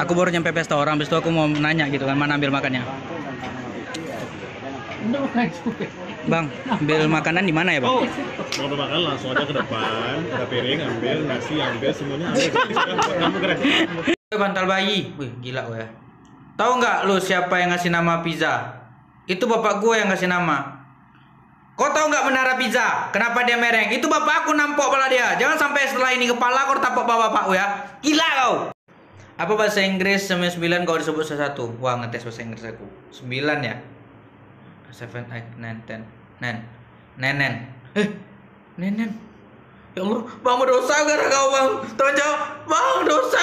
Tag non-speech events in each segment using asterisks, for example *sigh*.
Aku baru nyampe pesta orang, habis itu aku mau nanya gitu kan, mana ambil makannya. Bang, ambil makanan di mana ya bang? Mau makan langsung aja ke depan, ada piring, ambil nasi, ambil semuanya ambil. Kamu. Bantal bayi, wih gila gue ya. Tahu nggak lu siapa yang ngasih nama pizza? Itu bapak gue yang ngasih nama. Kau tahu nggak menara pizza? Kenapa dia mereng? Itu bapak aku nampok pala dia. Jangan sampai setelah ini kepala kau tapok bapak bapakku ya. Gila kau. Apa bahasa Inggris 99 kau disebut satu? Wah ngetes bahasa Inggris aku. 9 ya. 7, 8, 9, 10. Nen. Nenen. Eh, nenen. Ya Allah, bang berdosa gara kau bang. Tolong jawab, bang dosa.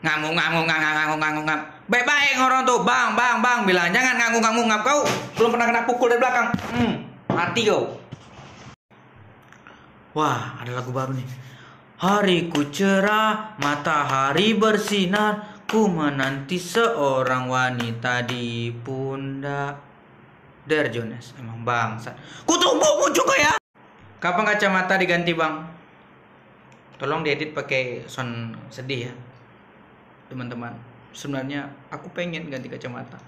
Ngangung, ngangung, ngangung, ngangung, ngangung, ngangung. Baik-baik orang tuh, bang, bang, bang. Bilang jangan ngangung, ngangung, ngap kau. Belum pernah kena pukul dari belakang. Hmm, mati kau. Wah, ada lagu baru nih. Hariku cerah, matahari bersinar, ku menanti seorang wanita di pundak. Der Jones, emang bangsat. Ku juga ya. Kapan kacamata diganti bang? Tolong diedit pakai sound sedih ya, teman-teman. Sebenarnya aku pengen ganti kacamata,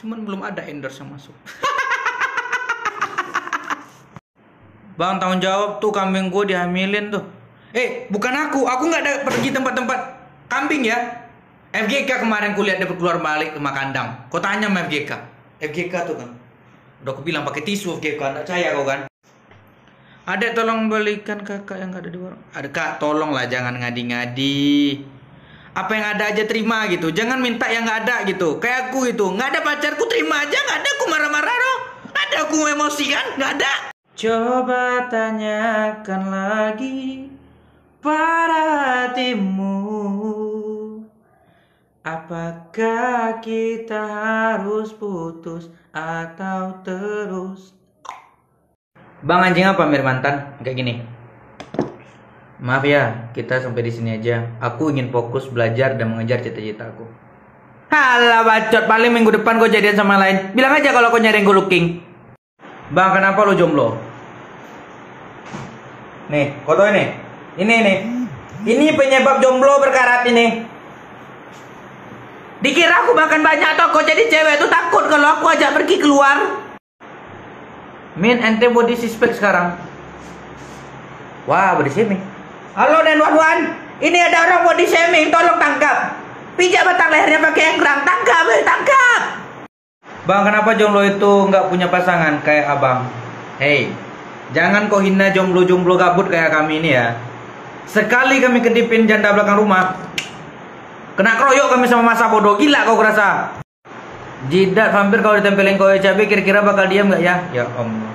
cuman belum ada endorse yang masuk. *laughs* Bang tanggung jawab tuh kambing gue dihamilin tuh. Eh bukan aku, aku nggak ada pergi tempat-tempat kambing ya. FGK kemarin kulihat dapat keluar balik rumah kandang. Kau tanya sama FGK. FGK tuh kan. Udah aku bilang pakai tisu FGK, enggak percaya kau kan. Ada tolong belikan kakak yang ada di warung. Ada kak, tolong lah jangan ngadi-ngadi. Apa yang ada aja terima gitu. Jangan minta yang nggak ada gitu. Kayak aku gitu. Nggak ada pacarku terima aja. Nggak ada aku marah-marah dong. Ada aku emosi kan? Nggak ada. Coba tanyakan lagi pada hatimu Apakah kita harus putus atau terus Bang anjing apa Mir mantan? Kayak gini Maaf ya, kita sampai di sini aja. Aku ingin fokus belajar dan mengejar cita-citaku. Halah bacot, paling minggu depan kau jadian sama lain. Bilang aja kalau kau nyari good looking. Bang, kenapa lu jomblo? Nih, tahu ini? Ini nih. Ini penyebab jomblo berkarat ini. Dikira aku makan banyak toko jadi cewek tuh takut kalau aku ajak pergi keluar. Min ente body sekarang. Wah, body shaming. Halo dan wan ini ada orang body shaming, tolong tangkap. Pijak batang lehernya pakai engkrang, tangkap, eh, tangkap. Bang, kenapa jomblo itu nggak punya pasangan kayak abang? Hei, jangan kau hina jomblo-jomblo gabut kayak kami ini ya. Sekali kami kedipin janda belakang rumah, kena keroyok kami sama masa bodoh. Gila kau kerasa. Jidat hampir kalau ditempelin kau cabai kira-kira bakal diam nggak ya? Ya Allah.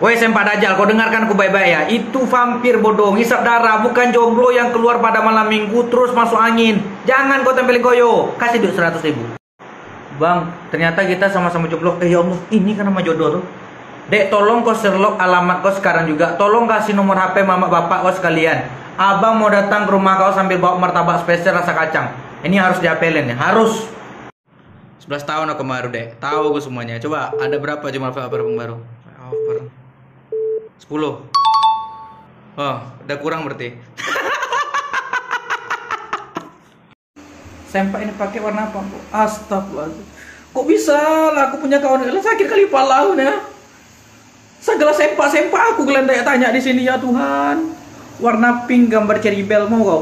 Woi sempat dajal, kau dengarkan aku baik-baik ya. Itu vampir bodoh, ngisap darah, bukan jomblo yang keluar pada malam minggu terus masuk angin. Jangan kau tempelin koyo, kasih duit 100 ribu. Bang, ternyata kita sama-sama jomblo. Eh ya Allah, ini kan nama jodoh tuh. Dek, tolong kau serlok alamat kau sekarang juga. Tolong kasih nomor HP mama bapak kau sekalian. Abang mau datang ke rumah kau sambil bawa martabak spesial rasa kacang. Ini harus diapelin ya, harus. 11 tahun aku baru dek, tahu gue semuanya. Coba ada berapa jumlah VA baru? Over. 10 Oh, udah kurang berarti. *laughs* Sempak ini pakai warna apa, Bu? Astagfirullahaladzim. Kok bisa lah aku punya kawan sakit kali pala ya. Segala sempak-sempak aku kalian tanya di sini ya Tuhan. Warna pink gambar cherry bell mau kau?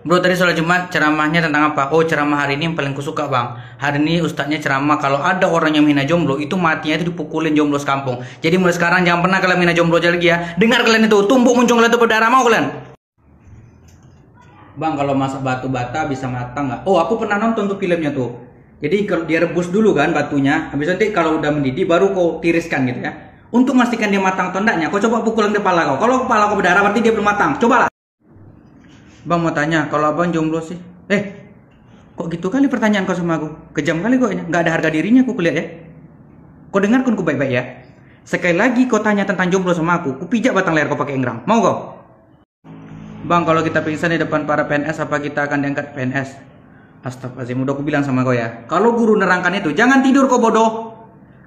Bro tadi sholat Jumat ceramahnya tentang apa? Oh ceramah hari ini yang paling kusuka bang Hari ini ustadznya ceramah kalau ada orang yang menghina jomblo Itu matinya itu dipukulin jomblo sekampung Jadi mulai sekarang jangan pernah kalian menghina jomblo lagi ya Dengar kalian itu tumbuk muncung kalian itu berdarah mau kalian Bang kalau masak batu bata bisa matang nggak? Oh aku pernah nonton tuh filmnya tuh Jadi kalau dia rebus dulu kan batunya Habis nanti kalau udah mendidih baru kau tiriskan gitu ya Untuk memastikan dia matang atau enggaknya Kau coba pukulin kepala kau Kalau kepala kau berdarah berarti dia belum matang Cobalah Bang mau tanya, kalau abang jomblo sih? Eh, kok gitu kali pertanyaan kau sama aku? Kejam kali kok ini, nggak ada harga dirinya aku kulihat ya. Kau dengarkan ku baik-baik ya. Sekali lagi kau tanya tentang jomblo sama aku, ku pijak batang leher kau pakai engrang. Mau kau? Bang, kalau kita pingsan di depan para PNS, apa kita akan diangkat PNS? Astagfirullahaladzim, udah aku bilang sama kau ya. Kalau guru nerangkan itu, jangan tidur kau bodoh.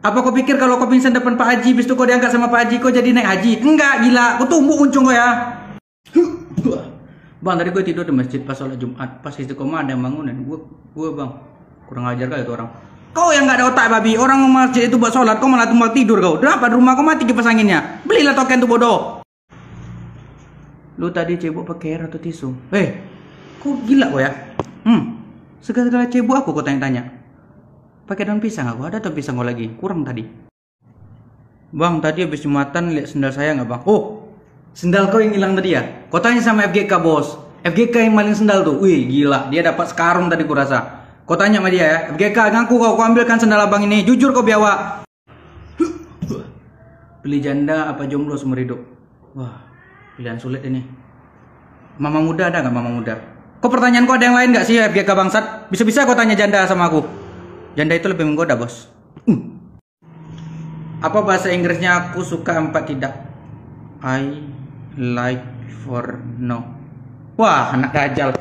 Apa kau pikir kalau kau pingsan depan Pak Haji, bis itu kau diangkat sama Pak Haji, kau jadi naik haji? Enggak, gila. Kau tumbuk uncung kau ya. Bang tadi gue tidur di masjid pas sholat Jumat. Pas istiqomah ada yang bangunin. Gue gue bang. Kurang ajar kali itu orang. Kau yang gak ada otak babi. Orang masjid itu buat sholat Kau malah tumpah tidur kau. Kenapa di rumah kau mati kipas anginnya. Belilah token tuh bodoh. Lu tadi cebok pakai air atau tisu. Eh Kau gila kau ya? Hmm Segala-segala cebok aku kau tanya-tanya Pakai daun pisang aku Ada daun pisang kau lagi Kurang tadi Bang tadi habis Jumatan lihat sendal saya nggak bang? Oh Sendal kau yang hilang tadi ya? Kau tanya sama FGK bos. FGK yang maling sendal tuh. Wih gila, dia dapat sekarung tadi kurasa. Kau tanya sama dia ya, FGK ngaku kau, kau ambilkan sendal abang ini. Jujur kau biawa. Beli janda apa jomblo seumur hidup? Wah, pilihan sulit ini. Mama muda ada nggak mama muda? Kok pertanyaan kau ada yang lain nggak sih FGK bangsat? Bisa-bisa kau tanya janda sama aku. Janda itu lebih menggoda bos. Uh. Apa bahasa Inggrisnya aku suka empat tidak? I like for no. Wah, anak dajal.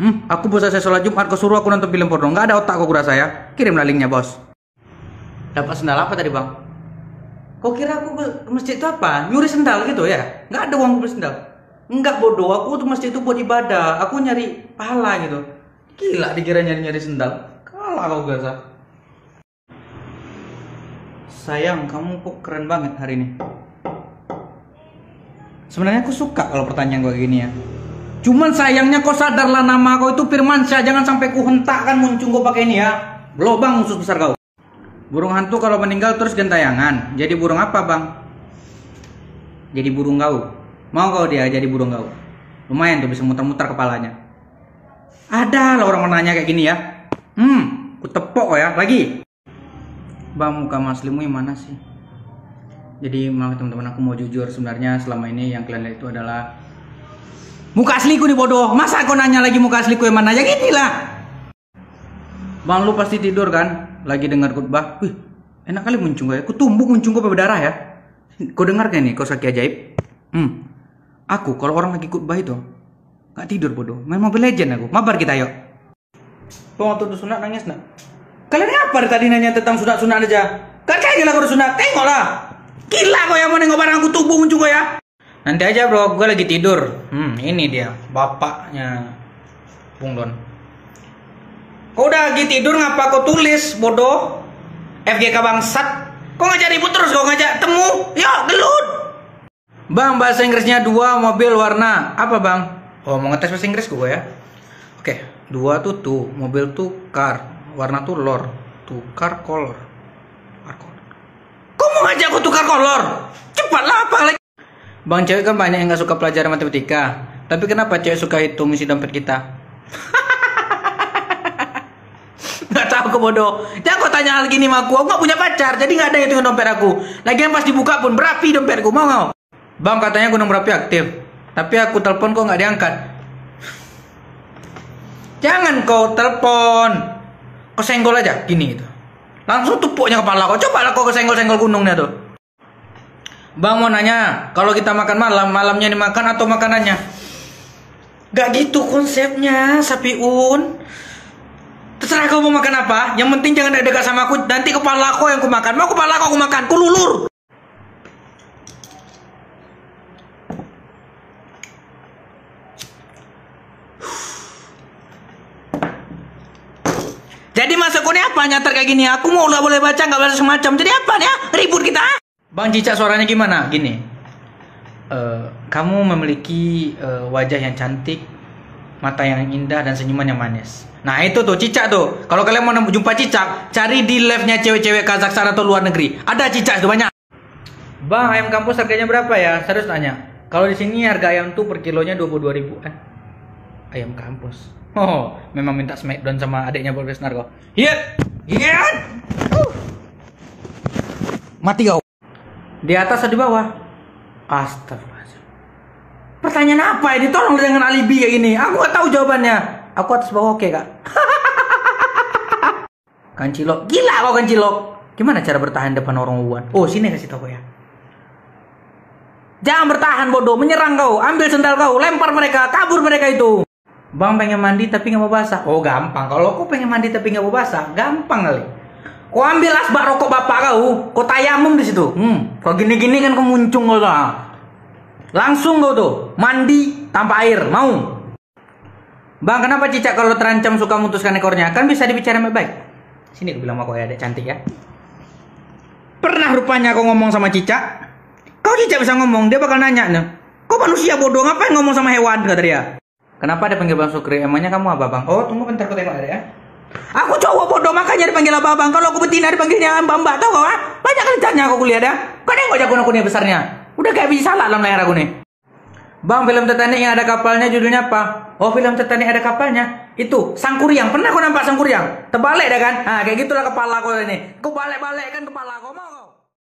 Hmm, aku bisa saya sholat Jumat, kau suruh aku nonton film porno. Nggak ada otak kau kurasa ya. Kirimlah linknya, bos. Dapat sendal apa tadi, bang? Kau kira aku ke masjid itu apa? Nyuri sendal gitu ya? Nggak ada uang beli sendal. Enggak bodoh, aku tuh masjid itu buat ibadah. Aku nyari pahala gitu. Gila dikira nyari-nyari sendal. Kalah kau gasa. Sayang, kamu kok keren banget hari ini. Sebenarnya aku suka kalau pertanyaan gue gini ya. Cuman sayangnya kau sadarlah nama kau itu Firmansyah. Jangan sampai ku hentakkan muncung kau pakai ini ya. Lobang usus besar kau. Burung hantu kalau meninggal terus gentayangan. Jadi burung apa bang? Jadi burung kau. Mau kau dia jadi burung kau? Lumayan tuh bisa muter-muter kepalanya. Ada lah orang menanya kayak gini ya. Hmm, ku tepok ya. Lagi. Bang muka maslimu yang mana sih? Jadi maaf teman-teman aku mau jujur sebenarnya selama ini yang kalian lihat itu adalah muka asliku nih bodoh. Masa kau nanya lagi muka asliku yang mana? Ya gini lah. Bang lu pasti tidur kan? Lagi dengar khutbah. Wih, enak kali muncung gue. Aku tumbuk muncung gue berdarah ya. Kau dengar gak nih kau sakit ajaib? Hmm. Aku kalau orang lagi khutbah itu nggak tidur bodoh. Main Mobile Legend aku. Mabar kita yuk. Kau waktu sunat nangis nak? Kalian apa tadi nanya tentang sunat-sunat aja? Kayak gila kau sunat. Tengoklah. Gila kau yang mau nengok barang aku tubuh muncul kau ya. Nanti aja bro, gue lagi tidur. Hmm, ini dia bapaknya Bung Don. Kau udah lagi tidur ngapa kau tulis bodoh? FGK bangsat. Kau ngajak ribut terus kau ngajak temu. Bang bahasa Inggrisnya dua mobil warna apa bang? Oh mau ngetes bahasa Inggris gue ya. Oke, dua tuh tuh mobil tuh car, warna tuh lor, tuh car color. Car color. Kau mau ngajak aku tukar kolor? Cepatlah apa lagi? Bang cewek kan banyak yang nggak suka pelajaran matematika. Tapi kenapa cewek suka hitung isi dompet kita? *laughs* Gak tahu aku bodoh. Jangan kau tanya hal gini sama aku. Aku gak punya pacar, jadi gak ada yang hitung dompet aku. Lagian pas dibuka pun berapi dompetku. Mau nggak? Bang katanya gunung berapi aktif. Tapi aku telepon kok nggak diangkat. Jangan kau telepon. Kau senggol aja, gini gitu. Langsung tupuknya kepala kau. Coba lah kau kesenggol-senggol gunungnya tuh. Bang mau nanya, kalau kita makan malam, malamnya dimakan atau makanannya? Gak gitu konsepnya, sapi un. Terserah kau mau makan apa, yang penting jangan dekat sama aku. Nanti kepala aku yang aku makan. Mau kepala aku aku makan, ku. Ini apa nyatar kayak gini? Aku mau nggak boleh baca nggak boleh semacam. Jadi apa nih? Ribut kita? Bang Cicak suaranya gimana? Gini. Eh, kamu memiliki eh, wajah yang cantik, mata yang indah dan senyuman yang manis. Nah itu tuh Cicak tuh. Kalau kalian mau jumpa Cicak, cari di live-nya cewek-cewek Kazakhstan atau luar negeri. Ada Cicak tuh banyak. Bang, ayam kampus harganya berapa ya? Serius tanya. Kalau di sini harga ayam tuh per kilonya 22.000 Eh, ayam kampus. Oh, memang minta smackdown sama adiknya Bob Lesnar kok. Iya. Uh. Mati kau. Di atas atau di bawah? Astagfirullahaladzim. Pertanyaan apa ini? Tolong dengan alibi kayak gini. Aku gak tahu jawabannya. Aku atas bawah oke kak. *laughs* kancilok. Gila kau kancilok. Gimana cara bertahan depan orang uwan? Oh sini kasih tau ya. Jangan bertahan bodoh, menyerang kau, ambil sendal kau, lempar mereka, kabur mereka itu. Bang pengen mandi tapi nggak mau basah. Oh gampang. Kalau kau pengen mandi tapi nggak mau basah, gampang kali. Kau ambil asbak rokok bapak kau, kau tayamum di situ. Hmm, kau gini-gini kan kau muncung kau tuh. Langsung kau tuh mandi tanpa air, mau? Bang, kenapa cicak kalau terancam suka memutuskan ekornya? Kan bisa dibicarain baik-baik. Sini aku bilang sama kau ya, adek cantik ya. Pernah rupanya kau ngomong sama cicak? Kau cicak bisa ngomong, dia bakal nanya nih. Kau manusia bodoh, ngapain ngomong sama hewan? Kata dia. Kenapa dia panggil Bang Sukri? Emangnya kamu apa bang? Oh, tunggu bentar aku tengok adek ya. Aku cowok bodoh makanya dipanggil abang. Kalau aku betina dipanggilnya mbak mbak tau gak? ah? Banyak tanya aku kuliah dah. Kau nengok jago aku nih besarnya. Udah kayak bisa salah dalam leher aku nih. Bang, film Titanic yang ada kapalnya judulnya apa? Oh, film Titanic ada kapalnya. Itu Sangkuriang. Pernah kau nampak Sangkuriang? Terbalik dah kan? Nah, kayak gitulah kepala kau ini. Kau balik-balik kan kepala kau mau.